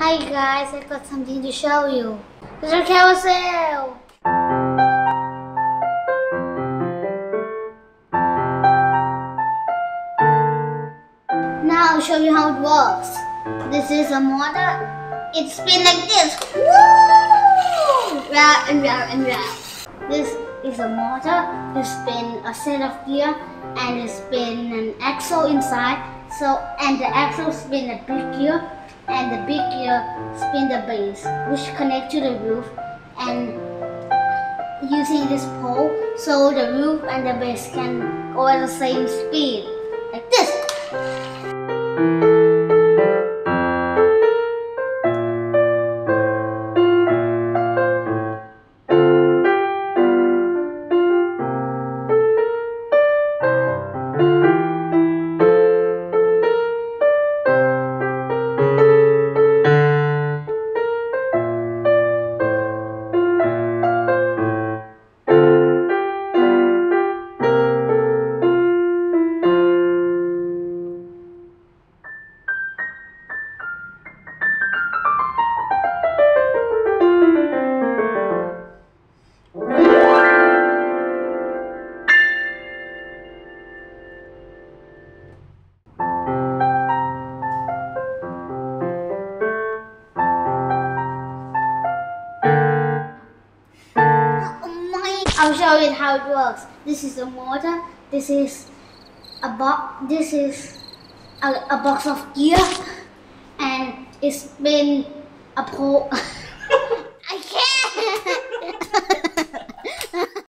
Hi guys, I've got something to show you. It's a carousel. Now I'll show you how it works. This is a motor. It spins like this. Woo! Round and round and round. This is a motor. You spin a set of gear and you spin an axle inside. So and the axle spin a big gear and the big gear spin the base which connect to the roof and using this pole so the roof and the base can go at the same speed I'll show you how it works. This is a motor. This is a box. This is a, a box of gear, and it's been a pole.